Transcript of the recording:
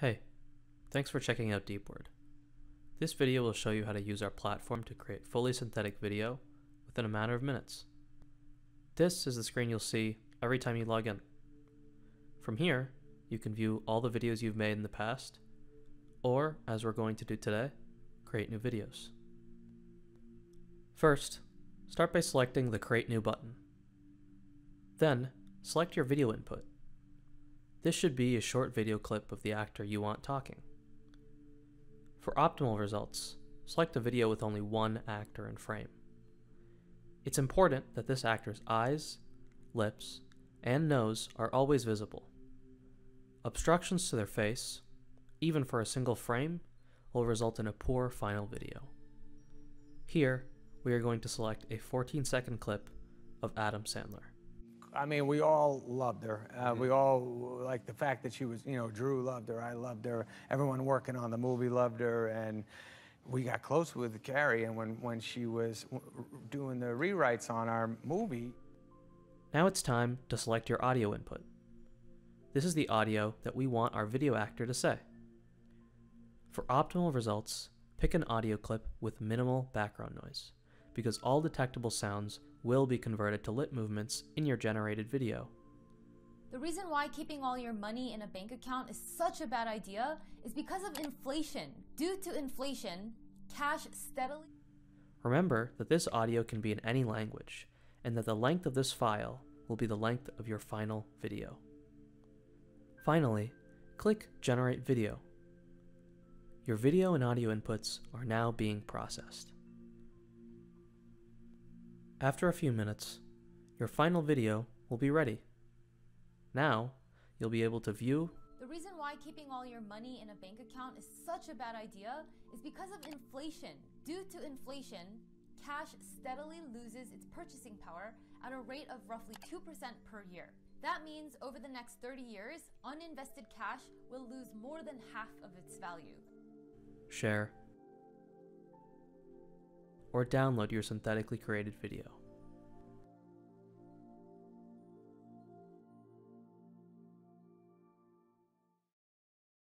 Hey, thanks for checking out DeepWord. This video will show you how to use our platform to create fully synthetic video within a matter of minutes. This is the screen you'll see every time you log in. From here, you can view all the videos you've made in the past, or, as we're going to do today, create new videos. First, start by selecting the Create New button. Then, select your video input. This should be a short video clip of the actor you want talking. For optimal results, select a video with only one actor in frame. It's important that this actor's eyes, lips, and nose are always visible. Obstructions to their face, even for a single frame, will result in a poor final video. Here, we are going to select a 14 second clip of Adam Sandler. I mean, we all loved her. Uh, we all like the fact that she was, you know, Drew loved her. I loved her. Everyone working on the movie loved her, and we got close with Carrie. And when when she was w- doing the rewrites on our movie, Now it's time to select your audio input. This is the audio that we want our video actor to say. For optimal results, pick an audio clip with minimal background noise, because all detectable sounds will be converted to lip movements in your generated video. The reason why keeping all your money in a bank account is such a bad idea is because of inflation. Due to inflation, cash steadily. Remember that this audio can be in any language, and that the length of this file will be the length of your final video. Finally, click Generate Video. Your video and audio inputs are now being processed. After a few minutes, your final video will be ready. Now, you'll be able to view The reason why keeping all your money in a bank account is such a bad idea is because of inflation. Due to inflation, cash steadily loses its purchasing power at a rate of roughly 2% per year. That means over the next 30 years, uninvested cash will lose more than half of its value. share, or download your synthetically created video.